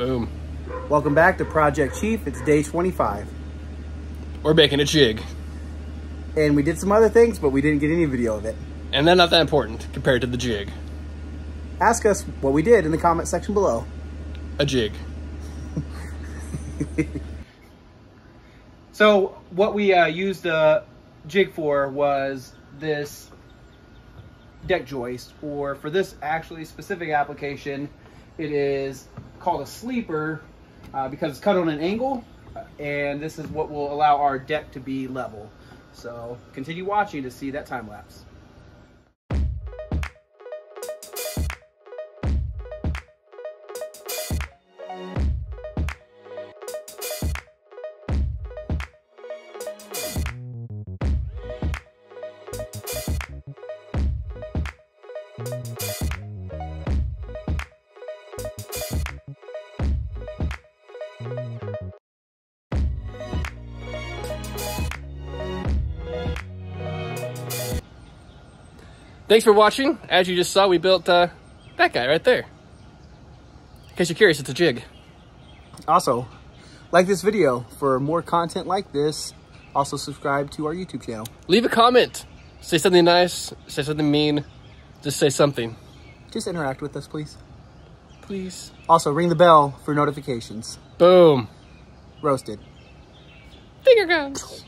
Boom. Welcome back to Project Chief. It's day 25. We're making a jig. And we did some other things, but we didn't get any video of it. And they're not that important compared to the jig. Ask us what we did in the comment section below. A jig. So what we uh, used the jig for was this deck joist, or for this actually specific application, it is called a sleeper uh, because it's cut on an angle, and this is what will allow our deck to be level. So continue watching to see that time lapse. Thanks for watching. As you just saw, we built uh, that guy right there. In case you're curious, it's a jig. Also, like this video for more content like this. Also subscribe to our YouTube channel. Leave a comment. Say something nice. Say something mean. Just say something. Just interact with us, please. Please. Also, ring the bell for notifications. Boom. Roasted. Finger guns.